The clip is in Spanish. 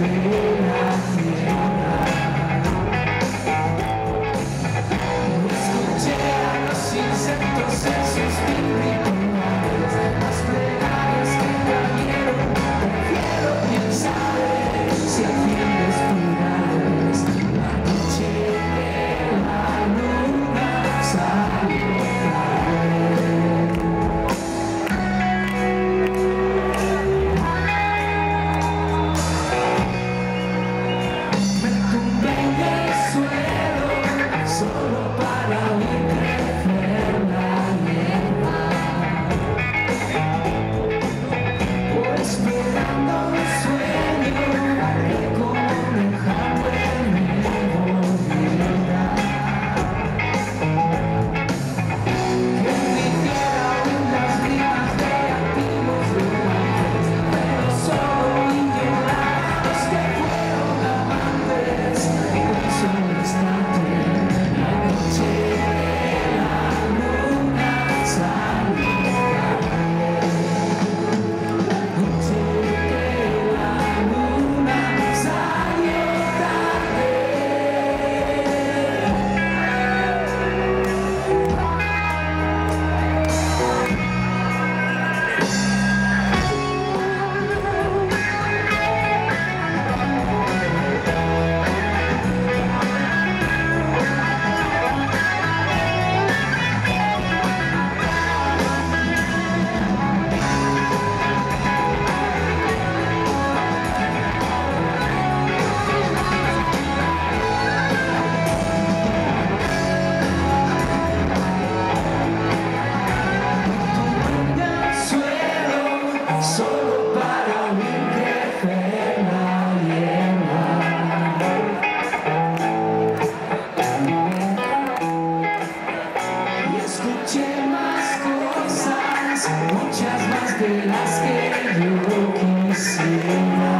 Escuché a los insectos el suspirrido, desde las playas que la vieron. Prefiero pensar si a quien destruirá la noche de la luna. esperando muchas más de las que yo quisiera.